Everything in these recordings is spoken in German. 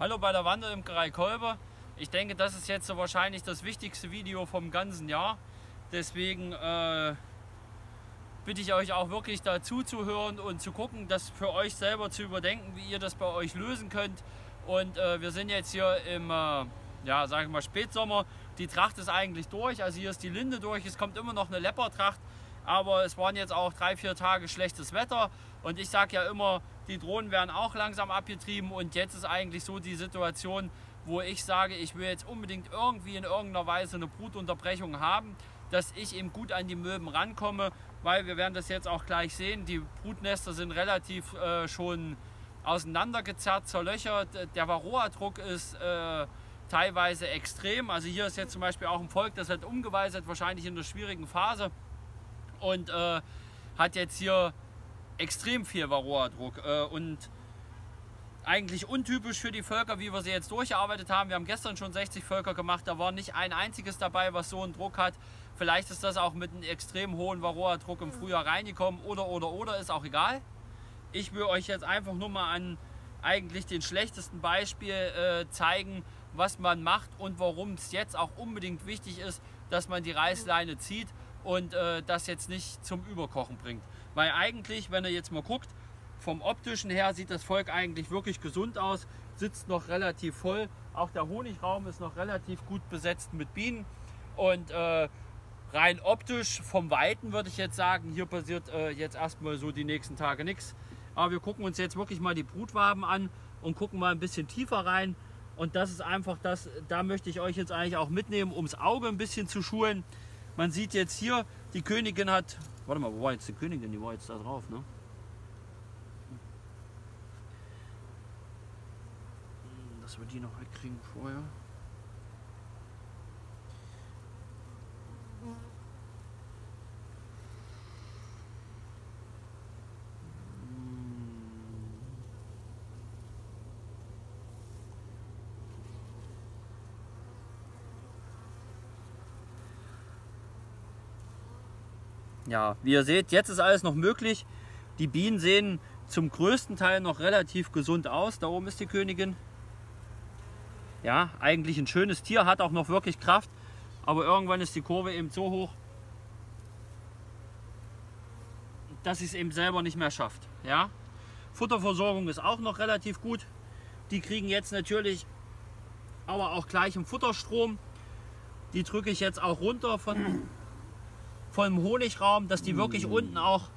Hallo bei der Wanderimkerei Kolbe. Ich denke, das ist jetzt so wahrscheinlich das wichtigste Video vom ganzen Jahr. Deswegen äh, bitte ich euch auch wirklich dazu zu hören und zu gucken, das für euch selber zu überdenken, wie ihr das bei euch lösen könnt. Und äh, wir sind jetzt hier im, äh, ja, sage ich mal, Spätsommer. Die Tracht ist eigentlich durch, also hier ist die Linde durch. Es kommt immer noch eine Leopardtracht, aber es waren jetzt auch drei, vier Tage schlechtes Wetter. Und ich sage ja immer, die Drohnen werden auch langsam abgetrieben und jetzt ist eigentlich so die Situation, wo ich sage, ich will jetzt unbedingt irgendwie in irgendeiner Weise eine Brutunterbrechung haben, dass ich eben gut an die Möwen rankomme, weil wir werden das jetzt auch gleich sehen, die Brutnester sind relativ äh, schon auseinandergezerrt, zerlöchert, der Varroa-Druck ist äh, teilweise extrem, also hier ist jetzt zum Beispiel auch ein Volk, das hat umgeweiset, wahrscheinlich in einer schwierigen Phase und äh, hat jetzt hier extrem viel Varroa-Druck äh, und eigentlich untypisch für die Völker, wie wir sie jetzt durchgearbeitet haben. Wir haben gestern schon 60 Völker gemacht, da war nicht ein einziges dabei, was so einen Druck hat. Vielleicht ist das auch mit einem extrem hohen Varroa-Druck im Frühjahr reingekommen oder, oder, oder, ist auch egal. Ich will euch jetzt einfach nur mal an eigentlich den schlechtesten Beispiel äh, zeigen, was man macht und warum es jetzt auch unbedingt wichtig ist, dass man die Reißleine zieht und äh, das jetzt nicht zum Überkochen bringt. Weil eigentlich, wenn ihr jetzt mal guckt, vom optischen her sieht das Volk eigentlich wirklich gesund aus, sitzt noch relativ voll. Auch der Honigraum ist noch relativ gut besetzt mit Bienen. Und äh, rein optisch vom Weiten würde ich jetzt sagen, hier passiert äh, jetzt erstmal so die nächsten Tage nichts. Aber wir gucken uns jetzt wirklich mal die Brutwaben an und gucken mal ein bisschen tiefer rein. Und das ist einfach das, da möchte ich euch jetzt eigentlich auch mitnehmen, ums Auge ein bisschen zu schulen. Man sieht jetzt hier, die Königin hat Warte mal, wo war jetzt die Königin? Die war jetzt da drauf, ne? Hm, dass wir die noch wegkriegen vorher. Ja, wie ihr seht, jetzt ist alles noch möglich. Die Bienen sehen zum größten Teil noch relativ gesund aus. Da oben ist die Königin. Ja, eigentlich ein schönes Tier, hat auch noch wirklich Kraft. Aber irgendwann ist die Kurve eben so hoch, dass es eben selber nicht mehr schafft. Ja? Futterversorgung ist auch noch relativ gut. Die kriegen jetzt natürlich aber auch gleich im Futterstrom. Die drücke ich jetzt auch runter von vom Honigraum, dass die wirklich mm. unten auch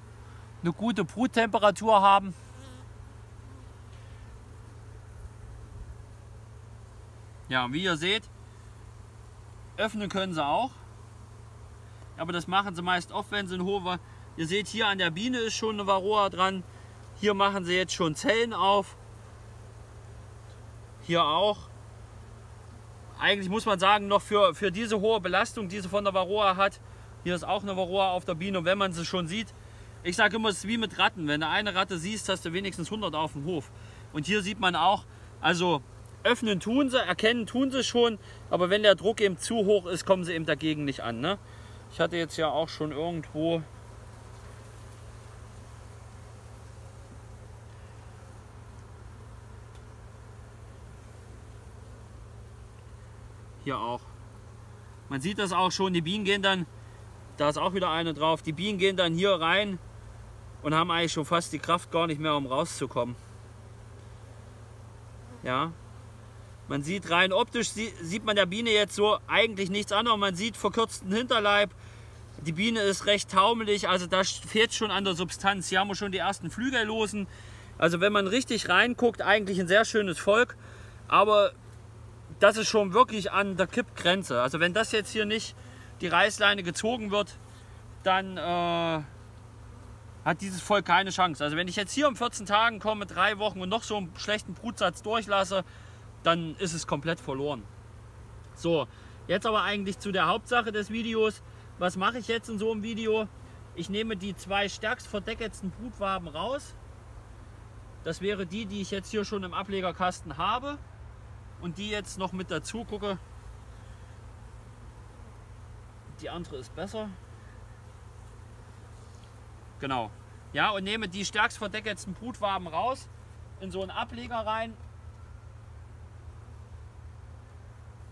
eine gute Bruttemperatur haben. Ja, wie ihr seht, öffnen können sie auch. Aber das machen sie meist oft, wenn sie ein hohe... Ihr seht hier an der Biene ist schon eine Varroa dran. Hier machen sie jetzt schon Zellen auf. Hier auch. Eigentlich muss man sagen, noch für, für diese hohe Belastung, die sie von der Varroa hat, hier ist auch eine Varroa auf der Biene und wenn man sie schon sieht, ich sage immer, es ist wie mit Ratten. Wenn du eine Ratte siehst, hast du wenigstens 100 auf dem Hof. Und hier sieht man auch, also öffnen tun sie, erkennen tun sie schon, aber wenn der Druck eben zu hoch ist, kommen sie eben dagegen nicht an. Ne? Ich hatte jetzt ja auch schon irgendwo hier auch. Man sieht das auch schon, die Bienen gehen dann da ist auch wieder eine drauf. Die Bienen gehen dann hier rein und haben eigentlich schon fast die Kraft gar nicht mehr, um rauszukommen. Ja. Man sieht rein optisch, sieht man der Biene jetzt so eigentlich nichts an, aber man sieht verkürzten Hinterleib. Die Biene ist recht taumelig, also da fehlt schon an der Substanz. Hier haben wir schon die ersten Flügellosen. Also wenn man richtig reinguckt, eigentlich ein sehr schönes Volk. Aber das ist schon wirklich an der Kippgrenze. Also wenn das jetzt hier nicht die Reißleine gezogen wird, dann äh, hat dieses Volk keine Chance. Also wenn ich jetzt hier um 14 Tagen komme, drei Wochen und noch so einen schlechten Brutsatz durchlasse, dann ist es komplett verloren. So, jetzt aber eigentlich zu der Hauptsache des Videos. Was mache ich jetzt in so einem Video? Ich nehme die zwei stärkst verdecketsten Brutwaben raus. Das wäre die, die ich jetzt hier schon im Ablegerkasten habe. Und die jetzt noch mit dazu gucke, die andere ist besser. Genau. Ja, und nehme die stärkst verdeckelten Brutwaben raus, in so einen Ableger rein.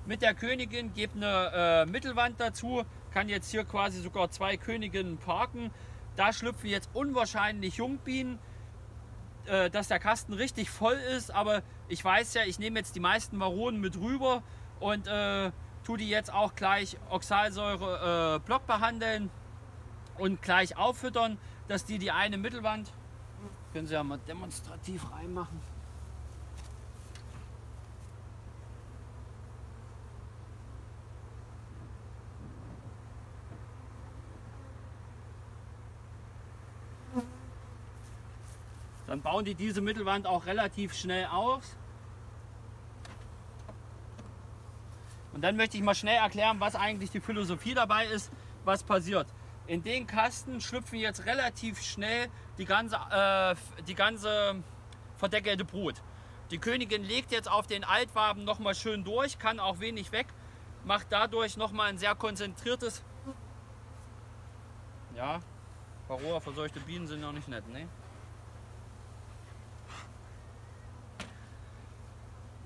mit der Königin, gebe eine äh, Mittelwand dazu, kann jetzt hier quasi sogar zwei Königinnen parken. Da schlüpfen jetzt unwahrscheinlich Jungbienen, äh, dass der Kasten richtig voll ist, aber ich weiß ja, ich nehme jetzt die meisten Maronen mit rüber und äh, tue die jetzt auch gleich Oxalsäure äh, Block behandeln und gleich auffüttern, dass die die eine Mittelwand, können Sie ja mal demonstrativ reinmachen, dann bauen die diese Mittelwand auch relativ schnell aus. Und dann möchte ich mal schnell erklären, was eigentlich die Philosophie dabei ist, was passiert. In den Kasten schlüpfen jetzt relativ schnell die ganze, äh, die ganze verdeckelte Brut. Die Königin legt jetzt auf den Altwaben nochmal schön durch, kann auch wenig weg, macht dadurch nochmal ein sehr konzentriertes... Ja, Varroa verseuchte Bienen sind ja nicht nett, ne?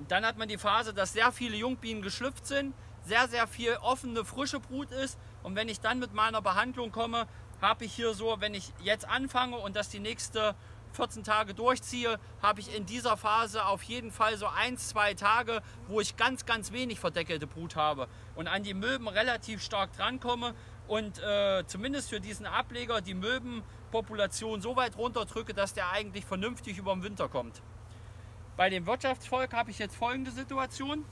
Dann hat man die Phase, dass sehr viele Jungbienen geschlüpft sind, sehr, sehr viel offene, frische Brut ist. Und wenn ich dann mit meiner Behandlung komme, habe ich hier so, wenn ich jetzt anfange und das die nächste 14 Tage durchziehe, habe ich in dieser Phase auf jeden Fall so ein, zwei Tage, wo ich ganz, ganz wenig verdeckelte Brut habe und an die Möben relativ stark drankomme und äh, zumindest für diesen Ableger die Möbenpopulation so weit runterdrücke, dass der eigentlich vernünftig über den Winter kommt. Bei dem Wirtschaftsvolk habe ich jetzt folgende Situation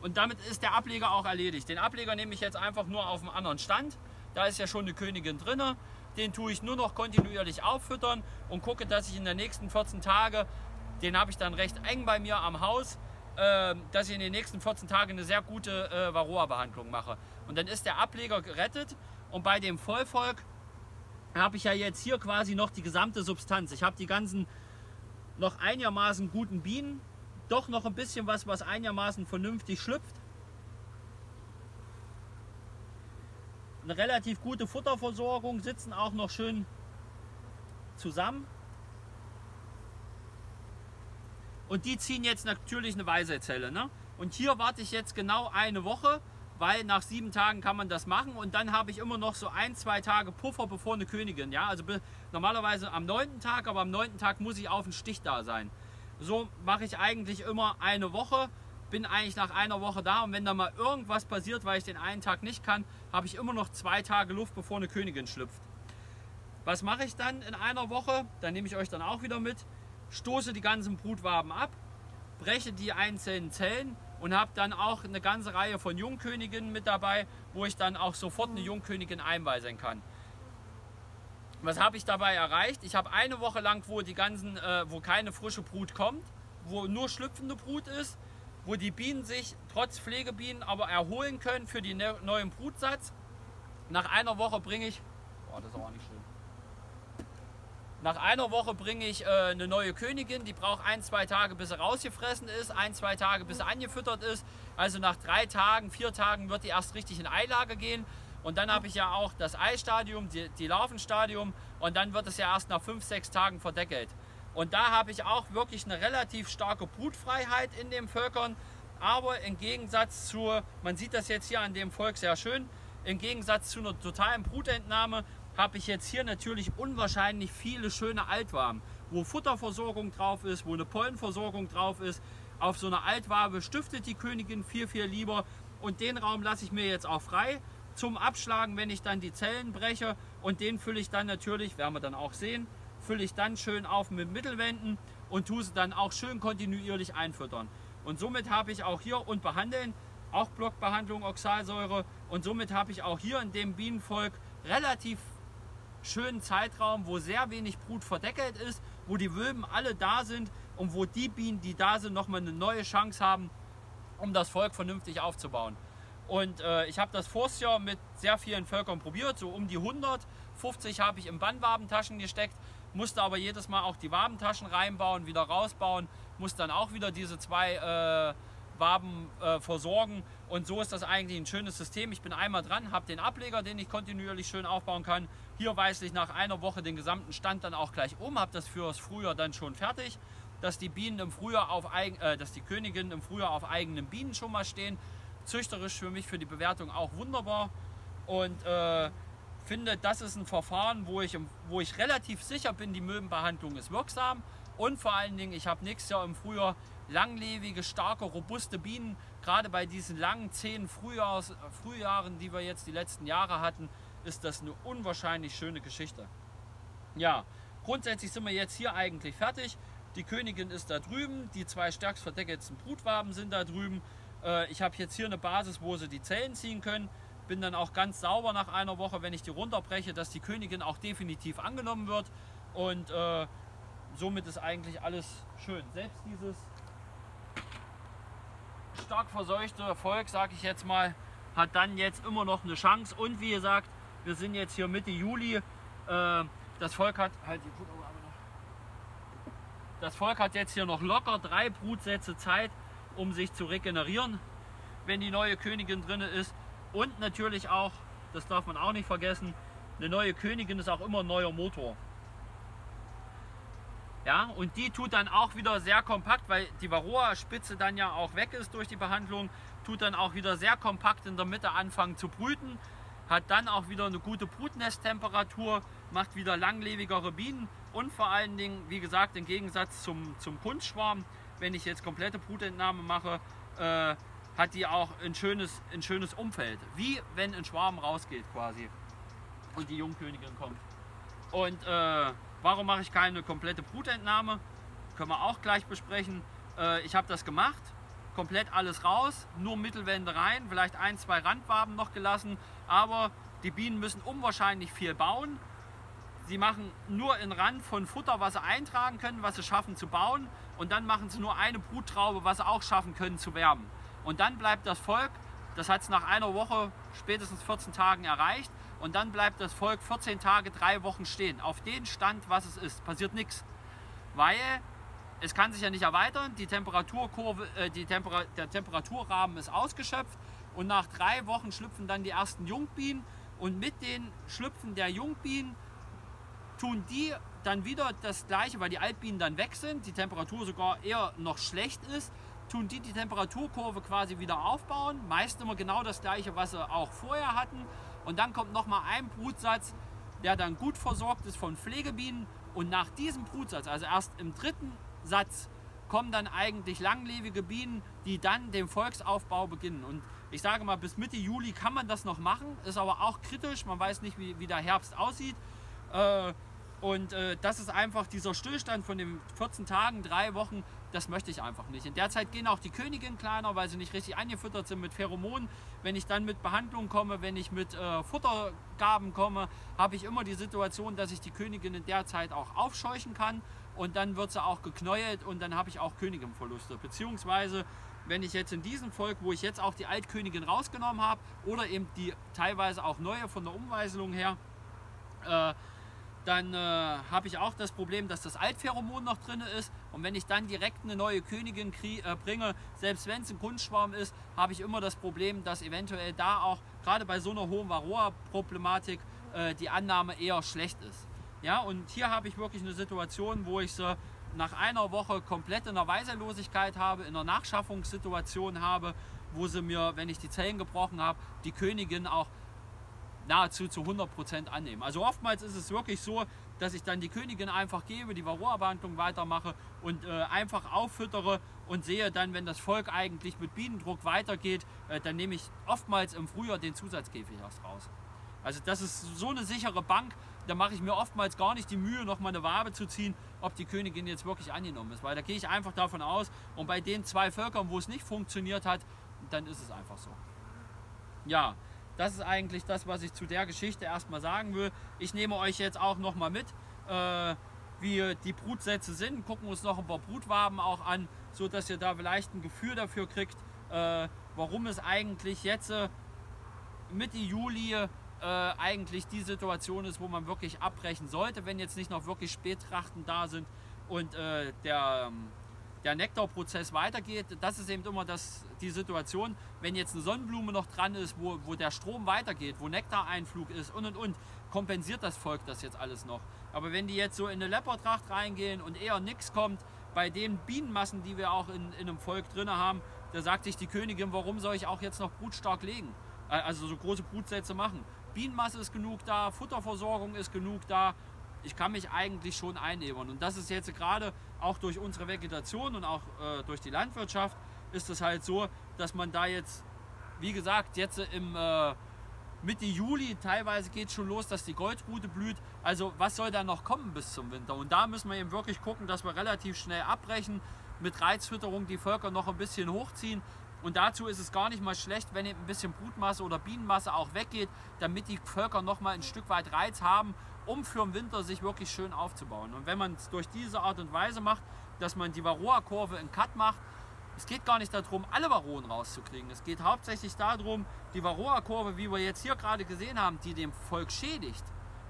und damit ist der Ableger auch erledigt. Den Ableger nehme ich jetzt einfach nur auf einem anderen Stand. Da ist ja schon eine Königin drin. Den tue ich nur noch kontinuierlich auffüttern und gucke, dass ich in den nächsten 14 Tagen, den habe ich dann recht eng bei mir am Haus, äh, dass ich in den nächsten 14 Tagen eine sehr gute äh, Varroa-Behandlung mache. Und dann ist der Ableger gerettet und bei dem Vollvolk habe ich ja jetzt hier quasi noch die gesamte Substanz. Ich habe die ganzen noch einigermaßen guten Bienen, doch noch ein bisschen was, was einigermaßen vernünftig schlüpft. Eine relativ gute Futterversorgung, sitzen auch noch schön zusammen. Und die ziehen jetzt natürlich eine Weisheitszelle. Ne? Und hier warte ich jetzt genau eine Woche, weil nach sieben Tagen kann man das machen und dann habe ich immer noch so ein, zwei Tage Puffer bevor eine Königin. Ja, also normalerweise am neunten Tag, aber am neunten Tag muss ich auf den Stich da sein. So mache ich eigentlich immer eine Woche, bin eigentlich nach einer Woche da und wenn da mal irgendwas passiert, weil ich den einen Tag nicht kann, habe ich immer noch zwei Tage Luft, bevor eine Königin schlüpft. Was mache ich dann in einer Woche? Dann nehme ich euch dann auch wieder mit, stoße die ganzen Brutwaben ab, breche die einzelnen Zellen und habe dann auch eine ganze Reihe von Jungköniginnen mit dabei, wo ich dann auch sofort eine Jungkönigin einweisen kann. Was habe ich dabei erreicht? Ich habe eine Woche lang, wo die ganzen, äh, wo keine frische Brut kommt, wo nur schlüpfende Brut ist, wo die Bienen sich trotz Pflegebienen aber erholen können für den ne neuen Brutsatz. Nach einer Woche bringe ich, boah, das ist aber nicht schön. Nach einer Woche bringe ich äh, eine neue Königin, die braucht ein, zwei Tage, bis sie rausgefressen ist, ein, zwei Tage, bis sie angefüttert ist. Also nach drei Tagen, vier Tagen wird die erst richtig in Eilage gehen. Und dann habe ich ja auch das Eistadium, die, die Larvenstadium und dann wird es ja erst nach fünf, sechs Tagen verdeckelt. Und da habe ich auch wirklich eine relativ starke Brutfreiheit in den Völkern. Aber im Gegensatz zu, man sieht das jetzt hier an dem Volk sehr schön, im Gegensatz zu einer totalen Brutentnahme habe ich jetzt hier natürlich unwahrscheinlich viele schöne Altwaben, wo Futterversorgung drauf ist, wo eine Pollenversorgung drauf ist. Auf so einer Altwabe stiftet die Königin viel, viel lieber und den Raum lasse ich mir jetzt auch frei zum Abschlagen, wenn ich dann die Zellen breche und den fülle ich dann natürlich, werden wir dann auch sehen, fülle ich dann schön auf mit Mittelwänden und tue sie dann auch schön kontinuierlich einfüttern. Und somit habe ich auch hier und behandeln, auch Blockbehandlung, Oxalsäure und somit habe ich auch hier in dem Bienenvolk relativ schönen Zeitraum, wo sehr wenig Brut verdeckelt ist, wo die Wölben alle da sind und wo die Bienen, die da sind, nochmal eine neue Chance haben, um das Volk vernünftig aufzubauen. Und äh, ich habe das Forstjahr mit sehr vielen Völkern probiert, so um die 100. 50 habe ich in Bannwabentaschen gesteckt, musste aber jedes Mal auch die Wabentaschen reinbauen, wieder rausbauen, muss dann auch wieder diese zwei äh, Waben äh, versorgen. Und so ist das eigentlich ein schönes System. Ich bin einmal dran, habe den Ableger, den ich kontinuierlich schön aufbauen kann. Hier weise ich nach einer Woche den gesamten Stand dann auch gleich um, habe das fürs Frühjahr dann schon fertig, dass die Bienen im Frühjahr auf äh, dass die Königinnen im Frühjahr auf eigenen Bienen schon mal stehen. züchterisch für mich für die Bewertung auch wunderbar und äh, finde, das ist ein Verfahren, wo ich, wo ich relativ sicher bin, die Möwenbehandlung ist wirksam und vor allen Dingen, ich habe nächstes Jahr im Frühjahr langlebige, starke, robuste Bienen. Gerade bei diesen langen zehn Frühjahrs, Frühjahren, die wir jetzt die letzten Jahre hatten, ist das eine unwahrscheinlich schöne Geschichte. Ja, grundsätzlich sind wir jetzt hier eigentlich fertig. Die Königin ist da drüben, die zwei stärkst verdeckelten Brutwaben sind da drüben. Äh, ich habe jetzt hier eine Basis, wo sie die Zellen ziehen können. Bin dann auch ganz sauber nach einer Woche, wenn ich die runterbreche, dass die Königin auch definitiv angenommen wird. Und äh, somit ist eigentlich alles schön. Selbst dieses stark verseuchte Volk, sage ich jetzt mal, hat dann jetzt immer noch eine Chance. Und wie gesagt, wir sind jetzt hier Mitte Juli. Äh, das Volk hat halt die das Volk hat jetzt hier noch locker drei Brutsätze Zeit, um sich zu regenerieren, wenn die neue Königin drin ist. Und natürlich auch, das darf man auch nicht vergessen, eine neue Königin ist auch immer ein neuer Motor. Ja, und die tut dann auch wieder sehr kompakt, weil die Varroa-Spitze dann ja auch weg ist durch die Behandlung, tut dann auch wieder sehr kompakt in der Mitte anfangen zu brüten, hat dann auch wieder eine gute Brutnesttemperatur, macht wieder langlebigere Bienen und vor allen Dingen, wie gesagt, im Gegensatz zum, zum Kunstschwarm, wenn ich jetzt komplette Brutentnahme mache, äh, hat die auch ein schönes, ein schönes Umfeld. Wie wenn ein Schwarm rausgeht quasi und die Jungkönigin kommt. Und äh, warum mache ich keine komplette Brutentnahme? Können wir auch gleich besprechen. Äh, ich habe das gemacht, komplett alles raus, nur Mittelwände rein, vielleicht ein, zwei Randwaben noch gelassen, aber die Bienen müssen unwahrscheinlich viel bauen Sie machen nur einen Rand von Futter, was sie eintragen können, was sie schaffen zu bauen. Und dann machen sie nur eine Bruttraube, was sie auch schaffen können zu wärmen. Und dann bleibt das Volk, das hat es nach einer Woche, spätestens 14 Tagen erreicht. Und dann bleibt das Volk 14 Tage, drei Wochen stehen. Auf den Stand, was es ist. Passiert nichts. Weil es kann sich ja nicht erweitern. Die Temperaturkurve, äh, die Temper der Temperaturrahmen ist ausgeschöpft. Und nach drei Wochen schlüpfen dann die ersten Jungbienen. Und mit den Schlüpfen der Jungbienen tun die dann wieder das gleiche, weil die Altbienen dann weg sind, die Temperatur sogar eher noch schlecht ist, tun die die Temperaturkurve quasi wieder aufbauen. Meist immer genau das gleiche, was sie auch vorher hatten. Und dann kommt nochmal ein Brutsatz, der dann gut versorgt ist von Pflegebienen. Und nach diesem Brutsatz, also erst im dritten Satz, kommen dann eigentlich langlebige Bienen, die dann den Volksaufbau beginnen. Und ich sage mal, bis Mitte Juli kann man das noch machen, ist aber auch kritisch. Man weiß nicht, wie, wie der Herbst aussieht. Äh, und äh, das ist einfach dieser Stillstand von den 14 Tagen, drei Wochen, das möchte ich einfach nicht. In der Zeit gehen auch die Königinnen kleiner, weil sie nicht richtig angefüttert sind mit Pheromonen. Wenn ich dann mit Behandlung komme, wenn ich mit äh, Futtergaben komme, habe ich immer die Situation, dass ich die Königin in der Zeit auch aufscheuchen kann und dann wird sie auch geknäuelt und dann habe ich auch Königinverluste. Beziehungsweise, wenn ich jetzt in diesem Volk, wo ich jetzt auch die Altkönigin rausgenommen habe oder eben die teilweise auch neue von der Umweiselung her, äh, dann äh, habe ich auch das Problem, dass das Altpheromon noch drin ist. Und wenn ich dann direkt eine neue Königin äh, bringe, selbst wenn es ein Kunstschwarm ist, habe ich immer das Problem, dass eventuell da auch, gerade bei so einer hohen Varroa-Problematik, äh, die Annahme eher schlecht ist. Ja, und hier habe ich wirklich eine Situation, wo ich sie nach einer Woche komplett in der Weiserlosigkeit habe, in einer Nachschaffungssituation habe, wo sie mir, wenn ich die Zellen gebrochen habe, die Königin auch nahezu zu 100% annehmen. Also oftmals ist es wirklich so, dass ich dann die Königin einfach gebe, die Varroa-Behandlung weitermache und äh, einfach auffüttere und sehe dann, wenn das Volk eigentlich mit Bienendruck weitergeht, äh, dann nehme ich oftmals im Frühjahr den Zusatzkäfig erst raus. Also das ist so eine sichere Bank, da mache ich mir oftmals gar nicht die Mühe, noch mal eine Wabe zu ziehen, ob die Königin jetzt wirklich angenommen ist. Weil da gehe ich einfach davon aus und bei den zwei Völkern, wo es nicht funktioniert hat, dann ist es einfach so. Ja, das ist eigentlich das, was ich zu der Geschichte erstmal sagen will. Ich nehme euch jetzt auch noch mal mit, äh, wie die Brutsätze sind, gucken uns noch ein paar Brutwaben auch an, so dass ihr da vielleicht ein Gefühl dafür kriegt, äh, warum es eigentlich jetzt äh, Mitte Juli äh, eigentlich die Situation ist, wo man wirklich abbrechen sollte, wenn jetzt nicht noch wirklich Spättrachten da sind und äh, der ähm, der Nektarprozess weitergeht. Das ist eben immer das, die Situation, wenn jetzt eine Sonnenblume noch dran ist, wo, wo der Strom weitergeht, wo Nektareinflug ist und und und, kompensiert das Volk das jetzt alles noch. Aber wenn die jetzt so in eine Leppertracht reingehen und eher nichts kommt, bei den Bienenmassen, die wir auch in, in einem Volk drin haben, da sagt sich die Königin, warum soll ich auch jetzt noch brutstark legen? Äh, also so große Brutsätze machen. Bienenmasse ist genug da, Futterversorgung ist genug da. Ich kann mich eigentlich schon einnehmen. Und das ist jetzt gerade auch durch unsere Vegetation und auch äh, durch die Landwirtschaft ist es halt so, dass man da jetzt, wie gesagt, jetzt im äh, Mitte Juli teilweise geht es schon los, dass die Goldrute blüht. Also was soll da noch kommen bis zum Winter? Und da müssen wir eben wirklich gucken, dass wir relativ schnell abbrechen, mit Reizfütterung die Völker noch ein bisschen hochziehen. Und dazu ist es gar nicht mal schlecht, wenn eben ein bisschen Brutmasse oder Bienenmasse auch weggeht, damit die Völker noch mal ein Stück weit Reiz haben, um für den Winter sich wirklich schön aufzubauen. Und wenn man es durch diese Art und Weise macht, dass man die Varroa-Kurve in Cut macht, es geht gar nicht darum, alle Varroen rauszukriegen. Es geht hauptsächlich darum, die Varroa-Kurve, wie wir jetzt hier gerade gesehen haben, die dem Volk schädigt,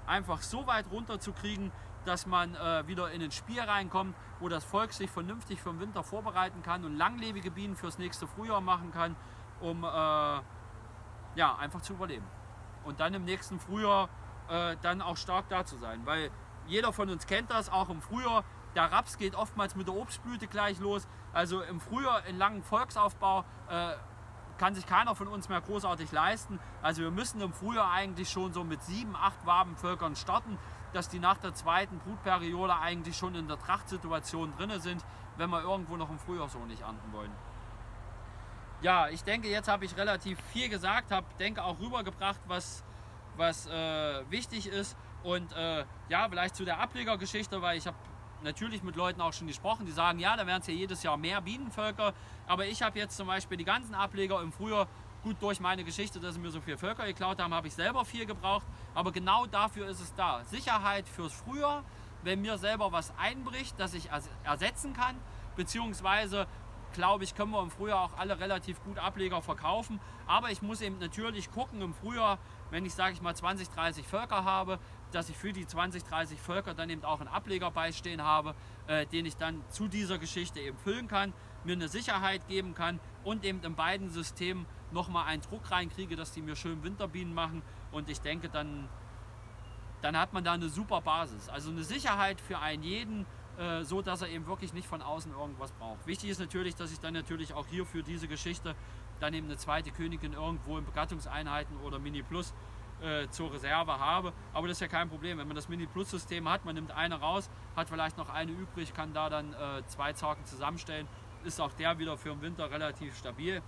einfach so weit runterzukriegen, dass man äh, wieder in ein Spiel reinkommt, wo das Volk sich vernünftig für den Winter vorbereiten kann und langlebige Bienen fürs nächste Frühjahr machen kann, um äh, ja, einfach zu überleben. Und dann im nächsten Frühjahr äh, dann auch stark da zu sein. Weil jeder von uns kennt das, auch im Frühjahr, der Raps geht oftmals mit der Obstblüte gleich los. Also im Frühjahr in langen Volksaufbau äh, kann sich keiner von uns mehr großartig leisten. Also wir müssen im Frühjahr eigentlich schon so mit sieben, acht Wabenvölkern starten, dass die nach der zweiten Brutperiode eigentlich schon in der Trachtsituation drin sind, wenn wir irgendwo noch im Frühjahr so nicht ernten wollen. Ja, ich denke, jetzt habe ich relativ viel gesagt, habe denke auch rübergebracht, was, was äh, wichtig ist. Und äh, ja, vielleicht zu der Ablegergeschichte, weil ich habe natürlich mit Leuten auch schon gesprochen, die sagen, ja, da werden es ja jedes Jahr mehr Bienenvölker. Aber ich habe jetzt zum Beispiel die ganzen Ableger im Frühjahr, gut durch meine Geschichte, dass sie mir so viele Völker geklaut haben, habe ich selber viel gebraucht. Aber genau dafür ist es da. Sicherheit fürs Frühjahr, wenn mir selber was einbricht, dass ich ersetzen kann, beziehungsweise glaube ich, können wir im Frühjahr auch alle relativ gut Ableger verkaufen. Aber ich muss eben natürlich gucken im Frühjahr, wenn ich, sage ich mal, 20, 30 Völker habe, dass ich für die 20, 30 Völker dann eben auch einen Ableger beistehen habe, äh, den ich dann zu dieser Geschichte eben füllen kann, mir eine Sicherheit geben kann und eben in beiden Systemen nochmal einen Druck reinkriege, dass die mir schön Winterbienen machen. Und ich denke, dann, dann hat man da eine super Basis. Also eine Sicherheit für einen jeden, äh, so dass er eben wirklich nicht von außen irgendwas braucht. Wichtig ist natürlich, dass ich dann natürlich auch hier für diese Geschichte dann eben eine zweite Königin irgendwo in Begattungseinheiten oder Mini Plus äh, zur Reserve habe. Aber das ist ja kein Problem. Wenn man das Mini-Plus-System hat, man nimmt eine raus, hat vielleicht noch eine übrig, kann da dann äh, zwei Zaken zusammenstellen, ist auch der wieder für den Winter relativ stabil.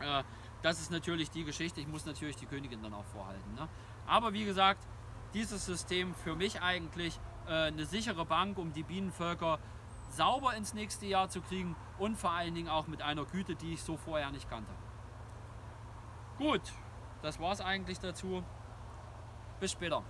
Äh, das ist natürlich die Geschichte. Ich muss natürlich die Königin dann auch vorhalten. Ne? Aber wie gesagt, dieses System für mich eigentlich eine sichere Bank, um die Bienenvölker sauber ins nächste Jahr zu kriegen und vor allen Dingen auch mit einer Güte, die ich so vorher nicht kannte. Gut, das war es eigentlich dazu. Bis später.